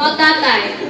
O tatay? Congratulations,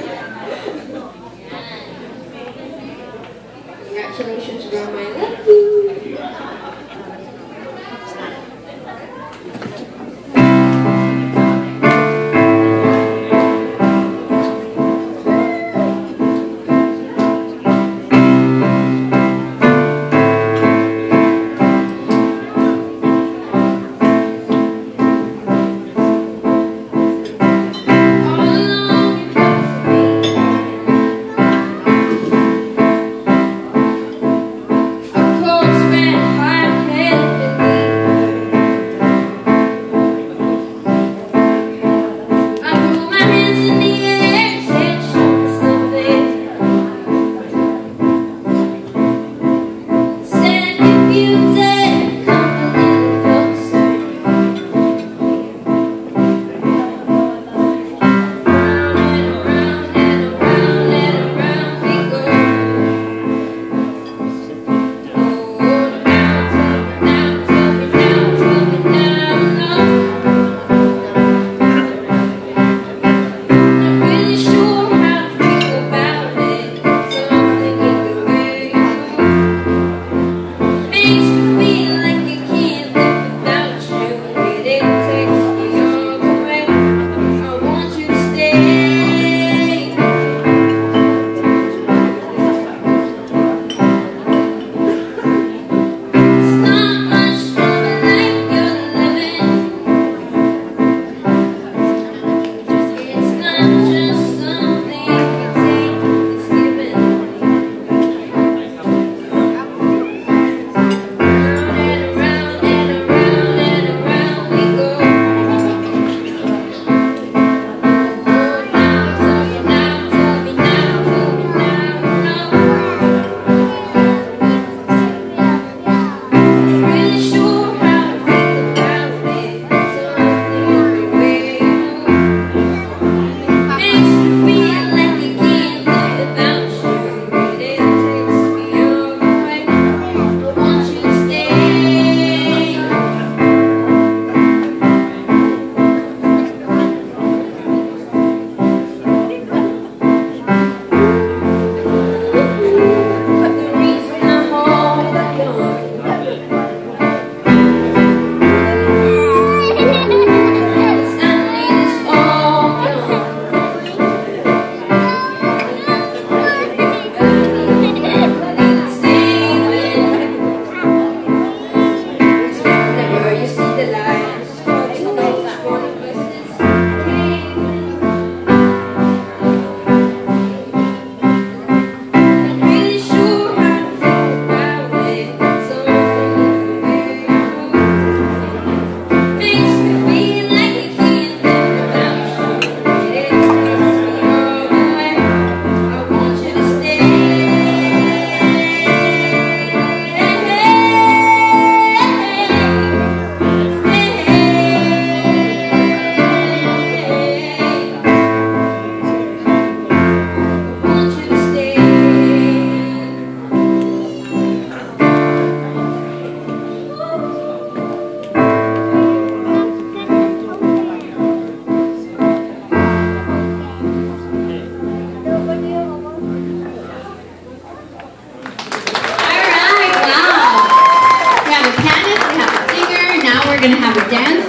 going to have a dance.